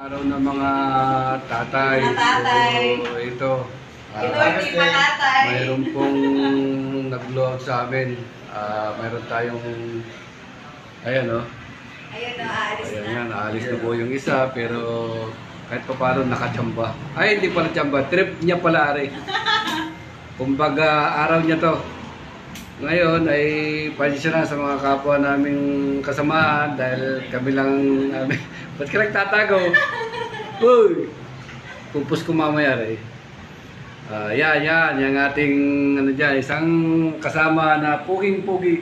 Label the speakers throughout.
Speaker 1: Araw ng mga tatay.
Speaker 2: Mga tatay.
Speaker 1: So, ito. ah,
Speaker 2: Ito ang di patatay.
Speaker 1: mayroon pong nag-vlog sa amin. Ah, mayroon tayong ayan oh.
Speaker 2: Ayun na, aalis
Speaker 1: Ayan
Speaker 2: na.
Speaker 1: yan, aalis na po yung isa pero kahit pa paano nakachamba. Ay, hindi pala chamba. Trip niya pala ari. Kumbaga, araw niya to. Ngayon ay pasensya na sa mga kapwa naming kasamahan dahil kami lang namin. Ba't ka nagtatago? Uy! Pupus ko mamaya rin. Ah, yan, yan. Yung ating ano dyan, isang kasama na puging-pugi.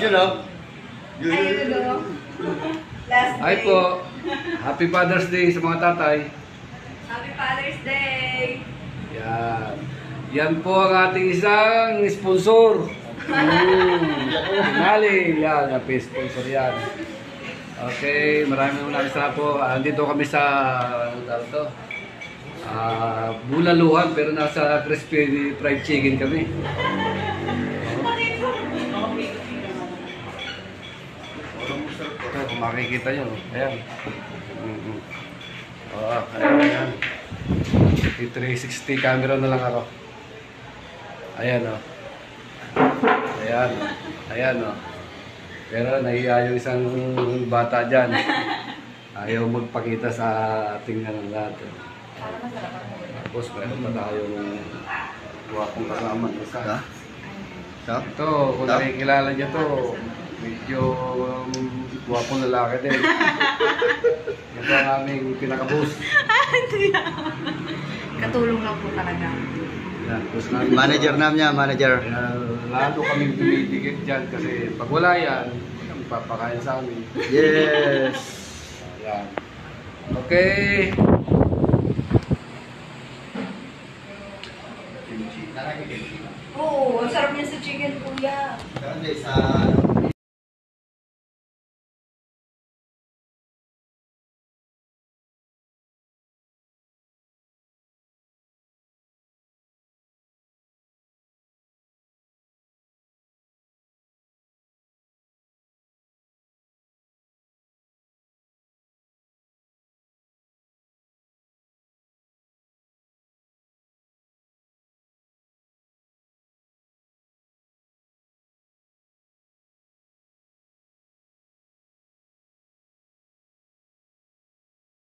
Speaker 3: You know?
Speaker 2: Ayun na. Last day.
Speaker 1: Ay po, Happy Father's Day sa mga tatay.
Speaker 2: Happy Father's Day.
Speaker 1: Yan. Yan po ang ating isang sponsor. Mm. Nali, yan, sponsor yan. Okay, maraming maraming salamat po. Andito kami sa, ano tawag to? Ah, bulaluhan pero nasa crispy fried chicken kami. Ito, kung makikita nyo, ayan. Mm-hmm. Oo, ayan, ayan. 360 camera na lang ako. Ayan o. Ayan. Ayan o. Pero nahiya yung isang bata dyan. Ayaw magpakita sa ating ano lahat. eh. Tapos meron pa tayong wapong kasama.
Speaker 3: Ha? So?
Speaker 1: Ito, kung nakikilala niyo to, medyo um, gwapong lalaki din. Ito ang aming pinaka-boss.
Speaker 2: Katulong lang po talaga.
Speaker 3: Manager namin niya, manager.
Speaker 1: Kaya lalo kaming dumidikit dyan kasi pag wala yan, walang papakain sa amin.
Speaker 3: Yes!
Speaker 1: Ayan. Okay.
Speaker 2: Oo, ang sarap niya sa chicken, kuya.
Speaker 3: Sa ano,